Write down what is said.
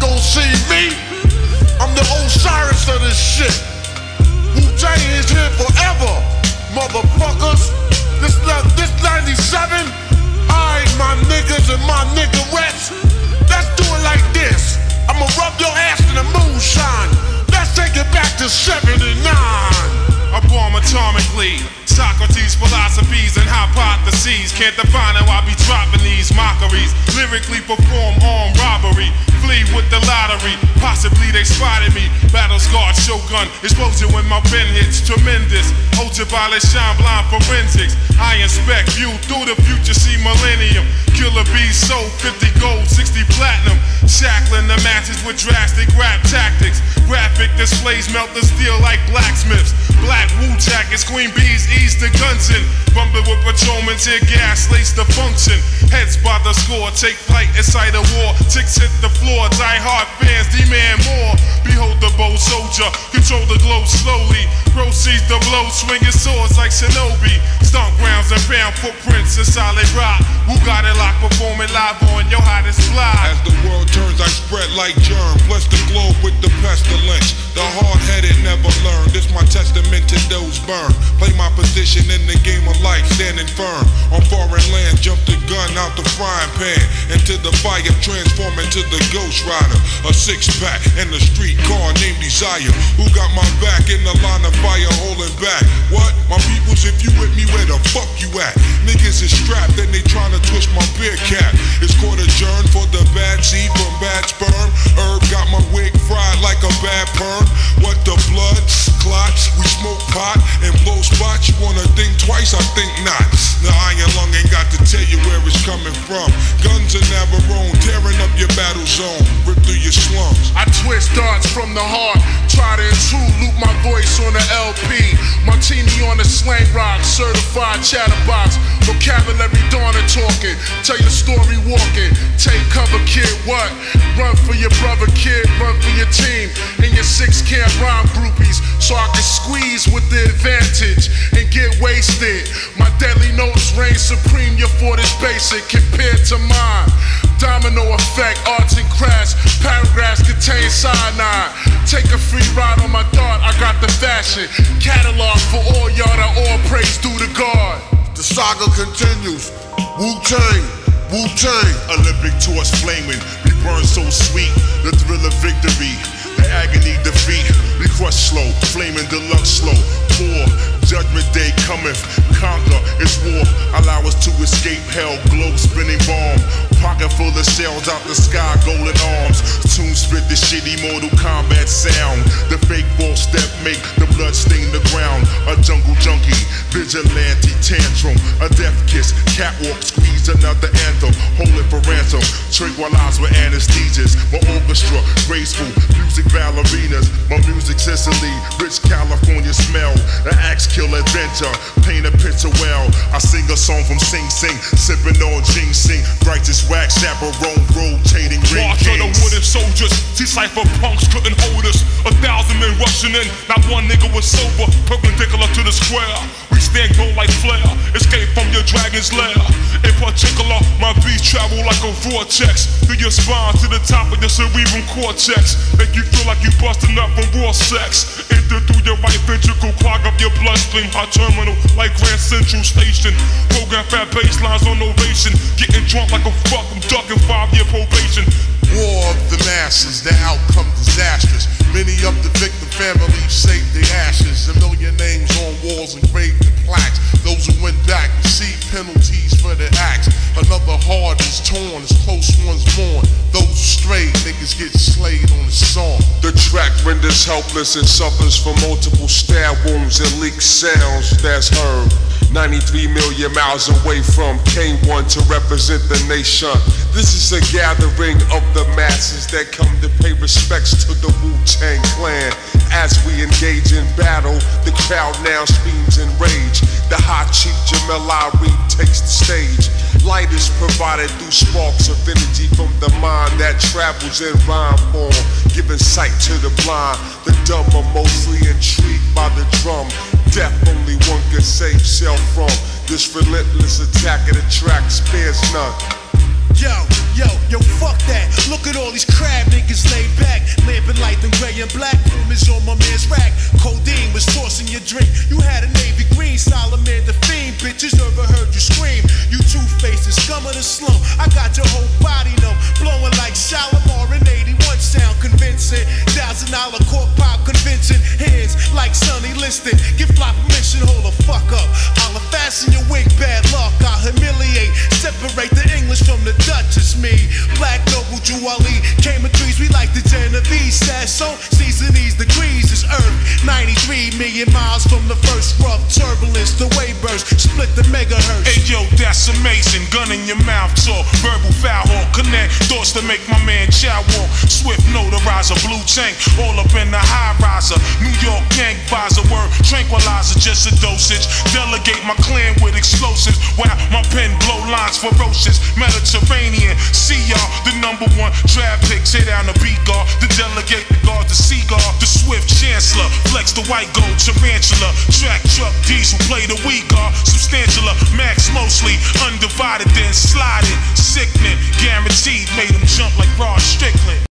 gon' see me. I'm the Osiris of this shit. Wu Tang is here forever, motherfuckers. This this 97. Alright, my niggas and my niggerettes. Let's do it like this. I'ma rub your ass in the moonshine. Let's take it back to 79. I atomically. Socrates' philosophies and hypotheses can't define how I be dropping these mockeries. Lyrically perform armed robbery, flee with the lottery. Possibly they spotted me. Battle scarred shogun, explosion when my pen hits tremendous. Ultraviolet shine blind forensics. I inspect view through the future, see millennium. Killer bees sold 50 gold, 60 platinum. Shackling the matches with drastic rap tactics. Graphic displays melt the steel like blacksmiths. Black Wu jackets, queen bees ease the guns in. Rumble with patrolmen, tear gas, lace the function. Heads by the score, take flight inside a war. Ticks hit the floor, die hard fans demand more. Behold the bold soldier, control the glow slowly. Proceeds the blow, swinging swords like shinobi. Stomp grounds and found footprints in solid rock. Who got it locked, performing live on your hottest fly? As the world turns, I spread like germ. Bless the globe with the pestilence. The hard-headed never my testament to those burn. Play my position in the game of life, standing firm. On foreign land, jump the gun out the frying pan. Into the fire, transform into the ghost rider. A six-pack and a street car named Desire. Who got my back in the line of fire holding back? What? My peoples, if you with me, where the fuck you at? Niggas is strapped and they trying to twist my beer cap. It's court adjourned for the bad seed from bad. Twice? I think not. The iron lung ain't got to tell you where it's coming from. Guns are never own, tearing up your battle zone, rip through your slums. I twist darts from the heart, try to intrude, loop my voice on the LP. Martini on slang rock, certified chatterbox. Vocabulary dawn and talking, tell your story walking. Take cover, kid, what? Run for your brother, kid, run for your team. And your six can't rhyme groupies, so I can squeeze with the advantage and get wasted. My deadly notes reign supreme, your fort is basic compared to mine. Domino effect, arts and crafts, paragraphs contain cyanide. Take a free ride on my thought, I got the fashion. Catalog for all y'all that all praise due to God. The saga continues. Wu Tang, Wu Tang. Olympic torch flaming, we burn so sweet. The thrill of victory, the agony defeat. We crush slow, flaming deluxe slow. Poor, judgment day cometh. Conquer, it's war. Escape hell. Globe spinning bomb. Pocket full of shells out the sky, golden arms. Tune spit the shitty Mortal Kombat sound. The fake ball step make the blood stain the ground. A jungle junkie, vigilante tantrum. A death kiss, catwalk My graceful. Music ballerinas. My music Sicily. Rich California smell. An axe kill adventure. Paint a picture well. I sing a song from Sing Sing. Sipping on ginseng. Righteous wax chaperone. Rotating ring March of the wooden soldiers. See cipher punks couldn't hold us. A thousand men rushing in. Not one nigga was sober. Perpendicular to the square. We stand go like flare. Escape from your dragon's lair. In particular, travel like a vortex. Through your spine to the top of your cerebral cortex. Make you feel like you're busting up from raw sex. Enter through your right ventricle, clog up your bloodstream. Hot terminal like Grand Central Station. Program fat bass lines on ovation. Getting drunk like a fuck. I'm ducking five year probation. War of the masses, the outcome disastrous. Many of the victim families saved their ashes. The track renders helpless and suffers from multiple stab wounds and leaked sounds that's heard. 93 million miles away from K1 to represent the nation. This is a gathering of the masses that come to pay respects to the Wu Tang Clan. As we engage in battle, the crowd now screams in rage. The hot chief Jamel Ari takes the stage. Light is provided through sparks of energy from the mind that travels in rhyme form, giving sight to the blind. The dumb are mostly intrigued by the drum. Death only one can save self from. This relentless attack of the track spares none. Yo, yo, yo, fuck that. Look at all these crab niggas laid back. Lamping light and gray and black. Is on my man's rack. Codeine was tossing your drink. You had a Liston. Give fly permission, hold the fuck up. I'll fasten your wig, bad luck. I'll humiliate. Separate the English from the Dutch. It's me. Black noble Juwali. Came in trees, we like the Genovese. Says so. Season these degrees is Earth. 93 million miles from the first rough turbulence. The wave burst. Split the megahertz. Hey yo, that's amazing. Gun in your mouth talk. Verbal foul hawk. Connect thoughts to make my man chow walk. Swift notarizer. Blue tank. All up in the high riser. New York gang visor. Word tranquilizer. Just a dosage. Delegate my clan with explosives. While my pen blow lines ferocious. Mediterranean. See y'all. The number one draft pick. Tear down the beat guard. The delegate. The guard. The seagull. The swift chancellor. Flex the white gold tarantula. Track truck diesel. Play the weak guard. Modular, substantialer, max mostly undivided, then sliding, sickening, guaranteed, made him jump like Ross Strickland.